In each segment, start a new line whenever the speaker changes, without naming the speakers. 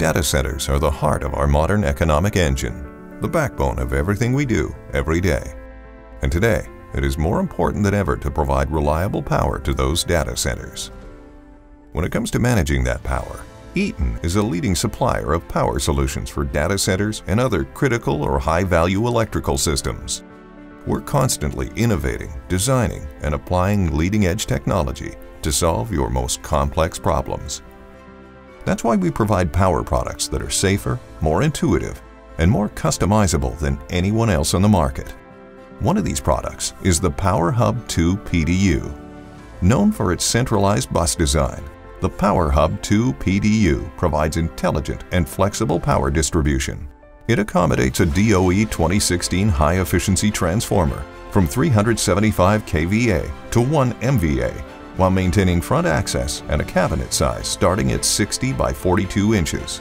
Data centers are the heart of our modern economic engine, the backbone of everything we do every day. And today, it is more important than ever to provide reliable power to those data centers. When it comes to managing that power, Eaton is a leading supplier of power solutions for data centers and other critical or high-value electrical systems. We're constantly innovating, designing, and applying leading-edge technology to solve your most complex problems. That's why we provide power products that are safer, more intuitive, and more customizable than anyone else on the market. One of these products is the Power Hub 2 PDU. Known for its centralized bus design, the Power Hub 2 PDU provides intelligent and flexible power distribution. It accommodates a DOE 2016 high-efficiency transformer from 375 kVA to 1 MVA while maintaining front access and a cabinet size starting at 60 by 42 inches.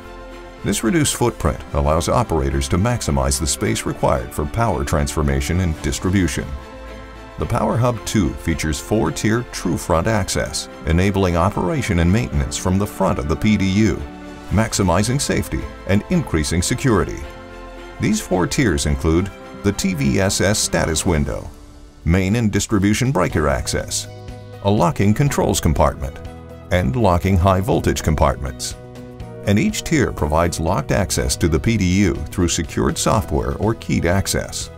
This reduced footprint allows operators to maximize the space required for power transformation and distribution. The Power Hub 2 features four-tier true front access, enabling operation and maintenance from the front of the PDU, maximizing safety and increasing security. These four tiers include the TVSS status window, main and distribution breaker access, a locking controls compartment, and locking high voltage compartments. And each tier provides locked access to the PDU through secured software or keyed access.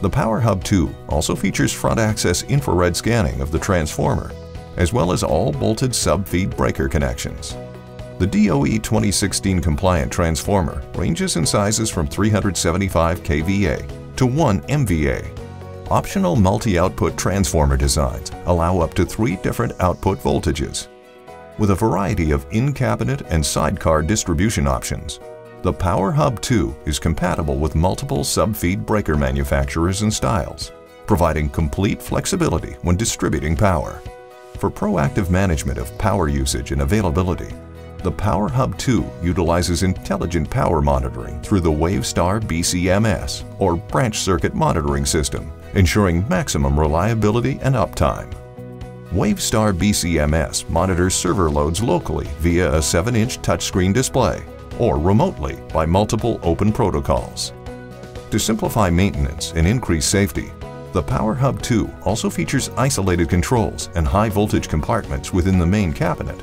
The Power Hub 2 also features front access infrared scanning of the transformer, as well as all bolted sub-feed breaker connections. The DOE 2016 compliant transformer ranges in sizes from 375 kVA to 1 MVA. Optional multi-output transformer designs allow up to three different output voltages. With a variety of in-cabinet and sidecar distribution options, the Power Hub 2 is compatible with multiple sub-feed breaker manufacturers and styles, providing complete flexibility when distributing power. For proactive management of power usage and availability, the Power Hub 2 utilizes intelligent power monitoring through the Wavestar BCMS or Branch Circuit Monitoring System, ensuring maximum reliability and uptime. Wavestar BCMS monitors server loads locally via a 7-inch touchscreen display or remotely by multiple open protocols. To simplify maintenance and increase safety, the Power Hub 2 also features isolated controls and high voltage compartments within the main cabinet.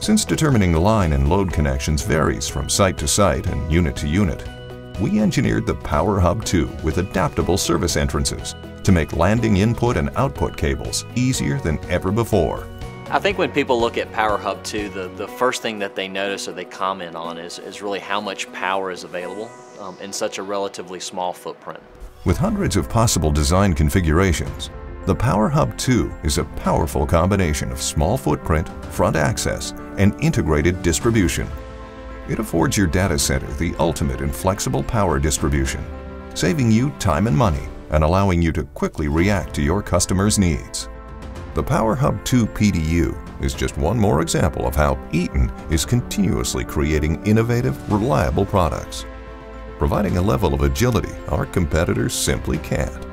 Since determining line and load connections varies from site to site and unit to unit, we engineered the Power Hub 2 with adaptable service entrances to make landing input and output cables easier than ever before.
I think when people look at Power Hub 2, the, the first thing that they notice or they comment on is, is really how much power is available um, in such a relatively small footprint.
With hundreds of possible design configurations, the Power Hub 2 is a powerful combination of small footprint, front access, and integrated distribution. It affords your data center the ultimate in flexible power distribution, saving you time and money and allowing you to quickly react to your customers' needs. The PowerHub 2 PDU is just one more example of how Eaton is continuously creating innovative, reliable products, providing a level of agility our competitors simply can't.